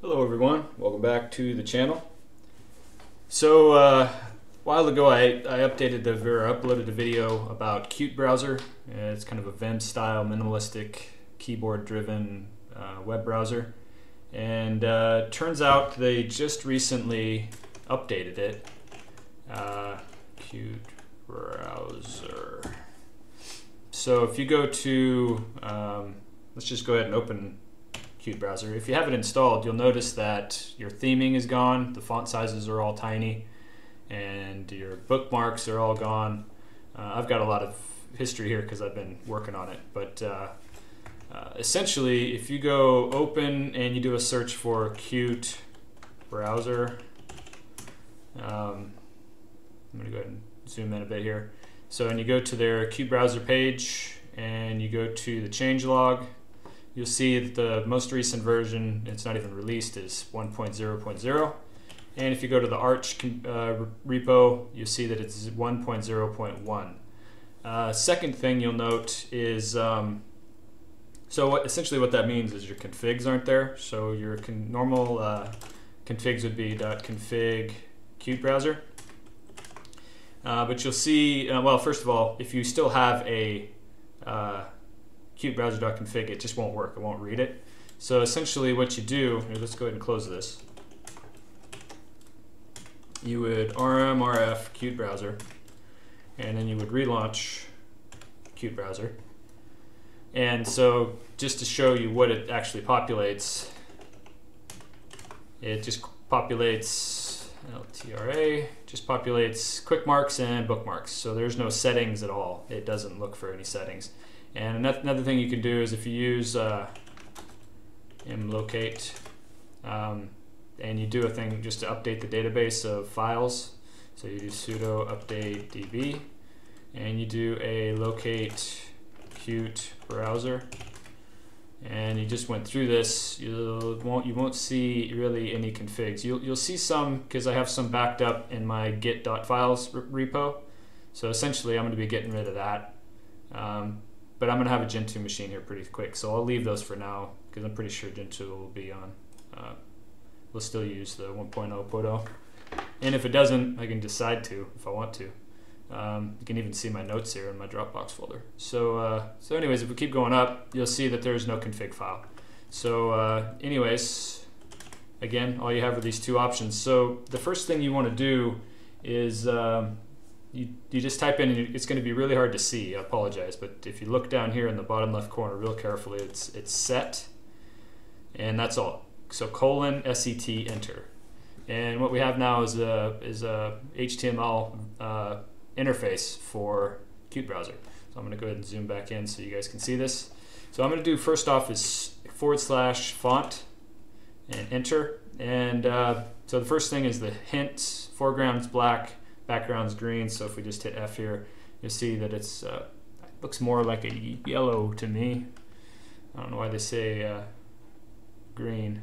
Hello everyone, welcome back to the channel. So uh, a while ago I, I updated the or uploaded a video about qutebrowser. It's kind of a Vim style minimalistic keyboard driven uh, web browser and uh, turns out they just recently updated it. Uh, Browser. So if you go to, um, let's just go ahead and open qutebrowser. If you have it installed, you'll notice that your theming is gone, the font sizes are all tiny, and your bookmarks are all gone. Uh, I've got a lot of history here because I've been working on it, but uh, uh, essentially, if you go open and you do a search for Qt browser, um, I'm going to go ahead and zoom in a bit here. So, and you go to their qutebrowser page, and you go to the changelog, you'll see that the most recent version, it's not even released, is 1.0.0. And if you go to the Arch uh, repo, you'll see that it's 1.0.1. Uh, second thing you'll note is, um, so what, essentially what that means is your configs aren't there. So your con normal uh, configs would be .config qutebrowser. Uh, but you'll see, uh, well, first of all, if you still have a uh, qutebrowser.config, it just won't work. It won't read it. So essentially what you do, here, let's go ahead and close this. You would rmrf qutebrowser, and then you would relaunch qutebrowser. And so just to show you what it actually populates, it just populates LTRA, just populates quick marks and bookmarks. So there's no settings at all. It doesn't look for any settings. And another thing you can do is if you use uh, mlocate um, and you do a thing just to update the database of files. So you do sudo update db and you do a locate Qt browser. And you just went through this you won't you won't see really any configs. You'll, you'll see some because I have some backed up in my git.files repo. So essentially I'm going to be getting rid of that. Um, but I'm going to have a Gentoo machine here pretty quick, so I'll leave those for now because I'm pretty sure Gentoo will be on. Uh, we'll still use the 1.0.0. And if it doesn't, I can decide to if I want to. Um, you can even see my notes here in my Dropbox folder. So, uh, so anyways, if we keep going up, you'll see that there is no config file. So uh, anyways, again, all you have are these two options. So the first thing you want to do is um, you, you just type in and it's going to be really hard to see. I apologize, but if you look down here in the bottom left corner real carefully, it's it's set, and that's all. So colon set enter, and what we have now is a is a HTML uh, interface for qutebrowser. So I'm going to go ahead and zoom back in so you guys can see this. So I'm going to do first off is forward slash font and enter, and uh, so the first thing is the hint foreground is black background's green, so if we just hit F here, you'll see that it's uh, looks more like a yellow to me. I don't know why they say uh, green.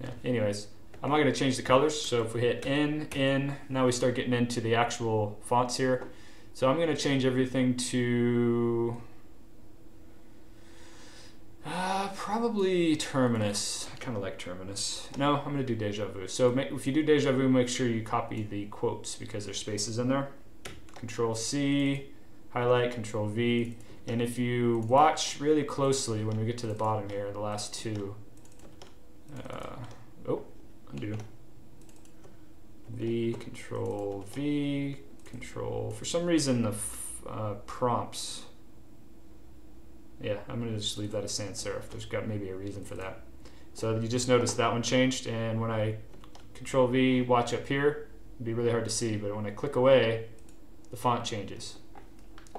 Yeah. Anyways, I'm not going to change the colors. So if we hit N, N, now we start getting into the actual fonts here. So I'm going to change everything to uh, probably Terminus. I kind of like Terminus. No, I'm going to do DejaVu. So if you do DejaVu, make sure you copy the quotes because there's spaces in there. Control C, highlight, Control V. And if you watch really closely when we get to the bottom here, the last two, uh, oh, undo. V, Control V, Control. For some reason, the uh, prompts yeah, I'm going to just leave that as sans serif. There's got maybe a reason for that. So you just notice that one changed, and when I Control V, watch up here, it'd be really hard to see, but when I click away, the font changes.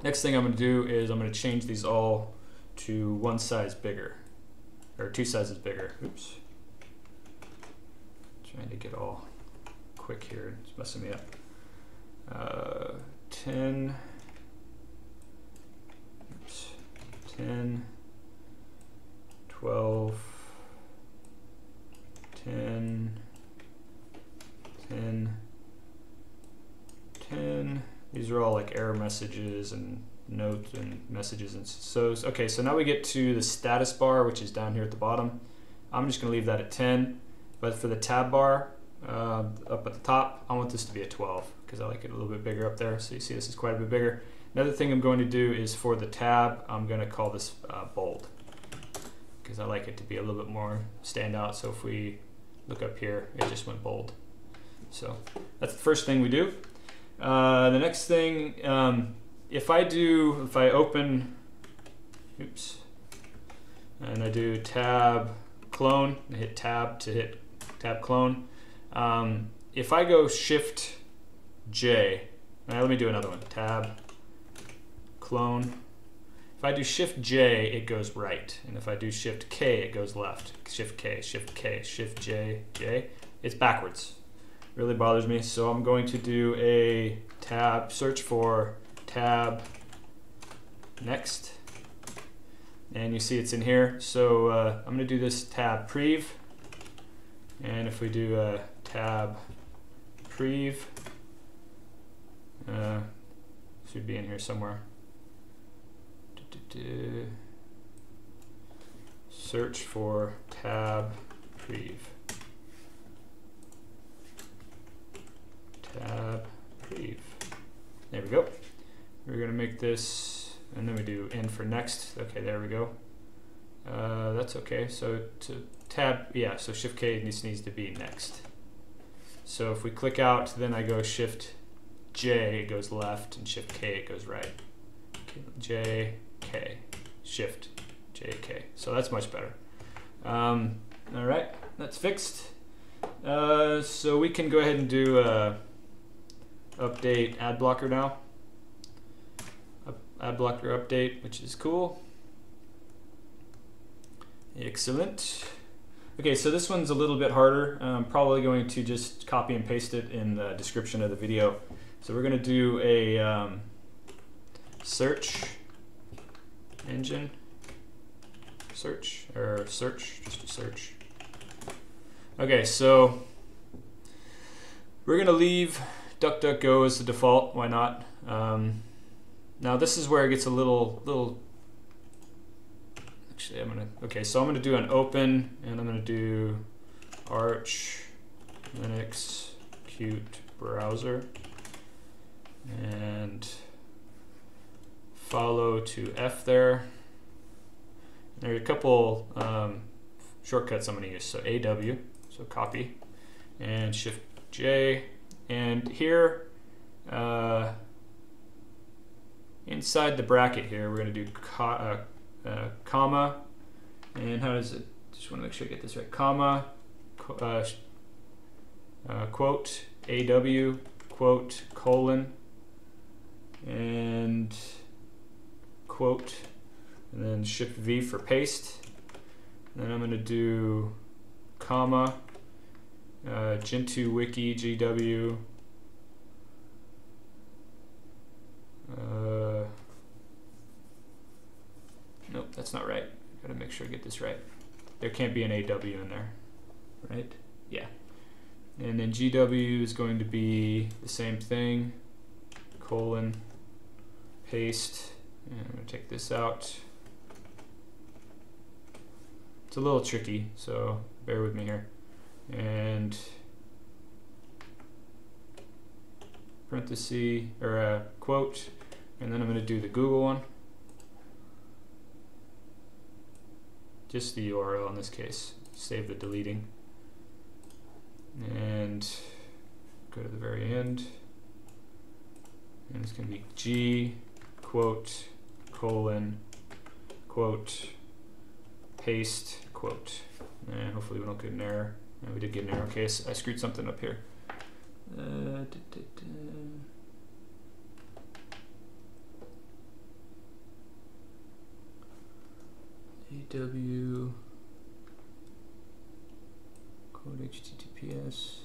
Next thing I'm going to do is I'm going to change these all to one size bigger, or two sizes bigger. Oops. Trying to get all quick here, it's messing me up. Uh, 10. 10, 12, 10, 10, 10. These are all like error messages and notes and messages and so okay so now we get to the status bar which is down here at the bottom I'm just going to leave that at 10. But for the tab bar uh, up at the top, I want this to be a 12 because I like it a little bit bigger up there. So you see this is quite a bit bigger. Another thing I'm going to do is for the tab, I'm going to call this uh, bold because I like it to be a little bit more standout. So if we look up here, it just went bold. So that's the first thing we do. Uh, the next thing, um, if I do, if I open, oops, and I do tab clone, and hit tab to hit tab clone. Um, if I go shift J, let me do another one, tab clone. If I do shift J, it goes right. And if I do shift K, it goes left. Shift K, shift K, shift J, J. It's backwards. Really bothers me. So I'm going to do a tab, search for tab next and you see it's in here. So uh, I'm going to do this tab prev, and if we do a tab prev, uh, should be in here somewhere. Search for tab prev. Tab prev. There we go. We're going to make this and then we do in for next. Okay, there we go. Uh, that's okay. So to tab, yeah, so shift K this needs to be next. So if we click out, then I go shift J, it goes left, and shift K, it goes right. J, Shift, J, K. So that's much better. Um, all right, that's fixed. Uh, so we can go ahead and do a update ad blocker now ad blocker update, which is cool. Excellent. Okay, so this one's a little bit harder. I'm probably going to just copy and paste it in the description of the video. So we're going to do a um, search engine search or search just a search. Okay, so we're to leave DuckDuckGo as the default. Why not? Um, now this is where it gets a little, little, actually I'm gonna, okay, so I'm gonna do an open and I'm gonna do Arch Linux Qt browser and follow to F there. There are a couple um, shortcuts I'm going to use. So AW, so copy, and Shift J, and here uh, inside the bracket here, we're going to do co uh, uh, comma, and how does it, just want to make sure I get this right, comma, uh, uh, quote, AW, quote, colon, and quote, and then shift V for paste. And then I'm going to do comma, uh, Gentoo Wiki GW, Uh, nope, that's not right. Gotta make sure I get this right. There can't be an AW in there, right? Yeah. And then GW is going to be the same thing, colon, paste, and I'm gonna take this out. It's a little tricky, so bear with me here. And parenthesis, or a quote, and then I'm going to do the Google one. Just the URL in this case. Save the deleting. And go to the very end. And it's going to be G quote colon quote paste quote. And hopefully we don't get an error. And we did get an error. Okay, so I screwed something up here. Uh, AW code HTTPS.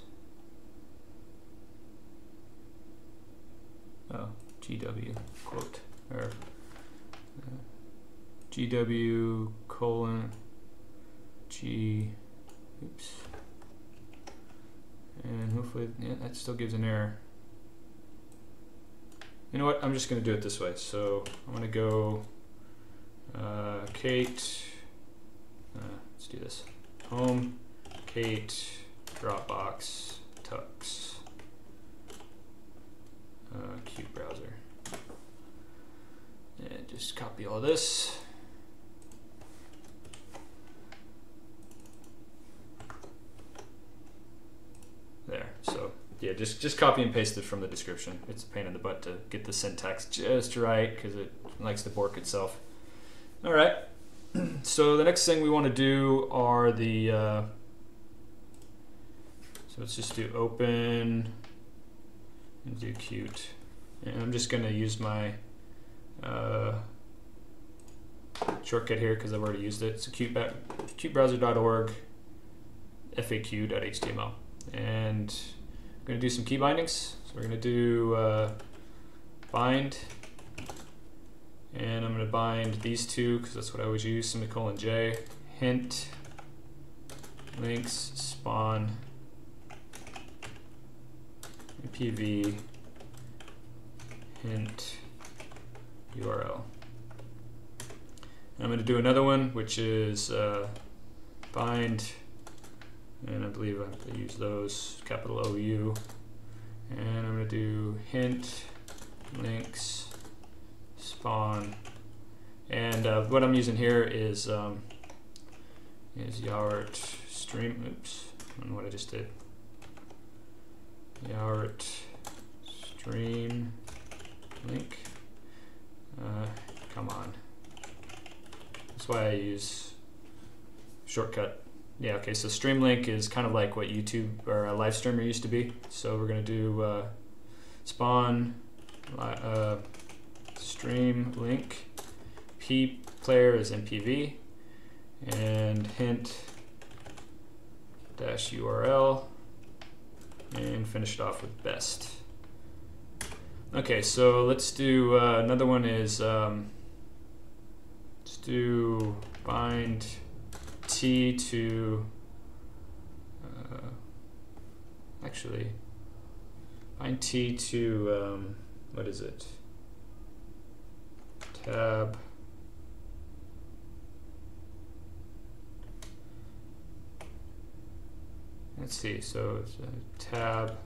Oh, GW quote or uh, GW colon G. Oops. And hopefully, yeah, that still gives an error. You know what? I'm just going to do it this way. So I'm going to go uh, Kate, uh, let's do this. home, Kate, Dropbox, Tux, uh, qutebrowser. And just copy all this. There. So yeah, just just copy and paste it from the description. It's a pain in the butt to get the syntax just right because it likes to bork itself. All right. So the next thing we want to do are the. Uh, so let's just do open and do cute and I'm just gonna use my uh, shortcut here because I've already used it. So Qt, qutebrowser.org faq.html and we're going to do some key bindings. So we're going to do uh, bind, and I'm going to bind these two because that's what I always use, semicolon j, hint, links, spawn, pv, hint, URL. I'm going to do another one, which is uh, bind and I believe I have to use those capital OU and I'm going to do hint links spawn. And uh, what I'm using here is um, is Yaourt stream oops I don't know what I just did. Yart stream link uh, come on that's why I use shortcut yeah, okay, so Streamlink is kind of like what YouTube or a live streamer used to be. So we're going to do uh, spawn uh, Streamlink. P player is MPV and hint dash URL and finish it off with best. Okay, so let's do uh, another one is um, let's do bind t to uh, actually bind t to um, what is it? Tab. Let's see so it's a tab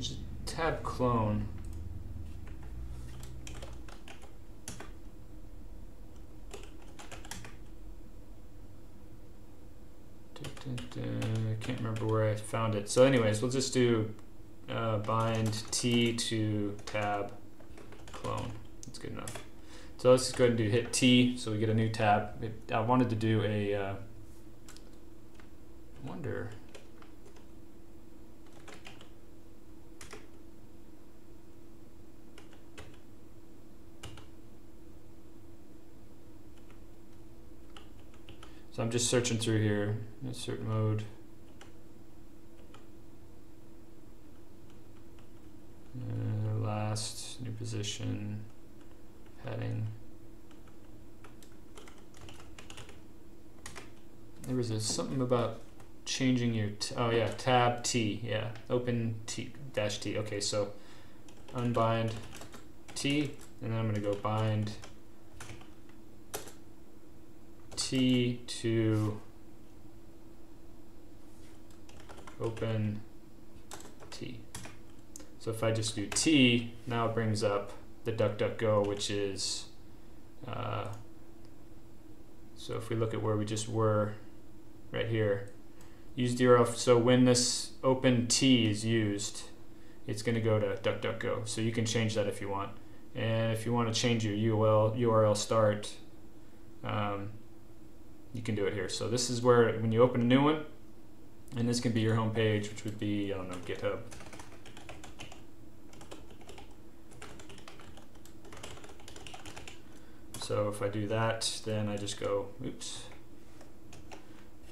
there's a tab clone I can't remember where I found it. So anyways, we'll just do uh, bind t to tab clone. That's good enough. So let's just go ahead and do hit T so we get a new tab. It, I wanted to do a, uh, wonder, So I'm just searching through here, insert mode. Uh, last, new position, heading. There was a, something about changing your, oh yeah, tab T, yeah, open T, dash T. Okay, so unbind T, and then I'm gonna go bind T to open T. So if I just do T, now it brings up the DuckDuckGo, which is, uh, so if we look at where we just were, right here, use DRL. So when this open T is used, it's going to go to DuckDuckGo. So you can change that if you want. And if you want to change your URL, URL start, um, you can do it here. So this is where when you open a new one, and this can be your home page, which would be, I don't know, GitHub. So if I do that, then I just go, oops.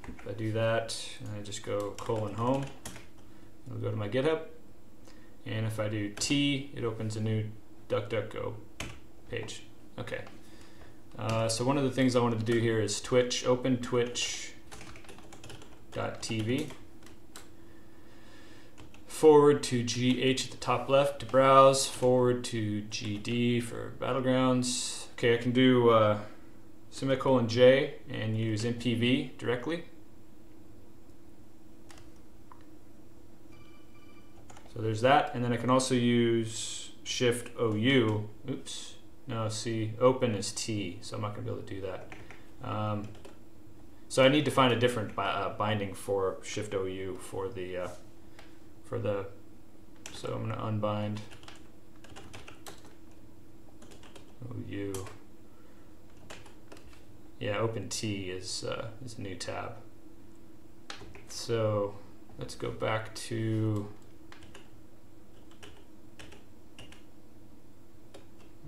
If I do that, I just go colon home. I'll go to my GitHub. And if I do T, it opens a new DuckDuckGo page. Okay. Uh, so one of the things I wanted to do here is Twitch, open twitch.tv, forward to GH at the top left to browse, forward to GD for Battlegrounds, Okay, I can do uh, semicolon J and use MPV directly. So there's that, and then I can also use Shift OU. Oops, no, see, open is T, so I'm not going to be able to do that. Um, so I need to find a different bi uh, binding for Shift OU for the uh, for the. So I'm going to unbind OU. Yeah, Open T is uh, is a new tab. So let's go back to.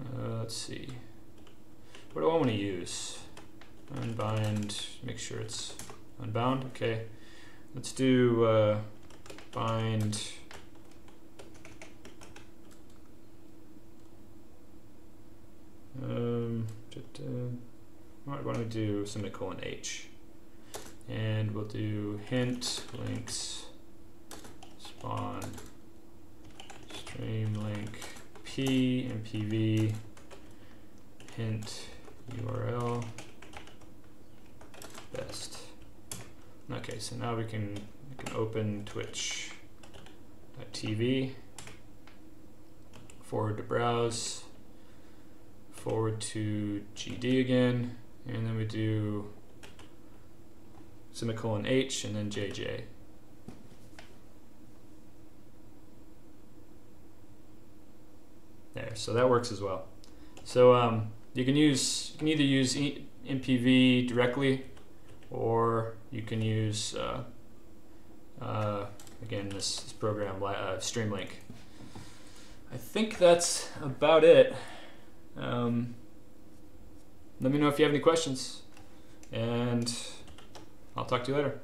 Uh, let's see. What do I want to use? Unbind, make sure it's unbound. Okay. Let's do uh, bind. Um, what want to do semicolon H. And we'll do hint links spawn Streamlink p and pv hint URL best. Okay, so now we can we can open Twitch.tv, forward to browse, forward to GD again, and then we do semicolon H and then JJ. There, so that works as well. So um, you can use you can either use e MPV directly, or you can use uh, uh, again this, this program uh, Streamlink. I think that's about it. Um, let me know if you have any questions, and I'll talk to you later.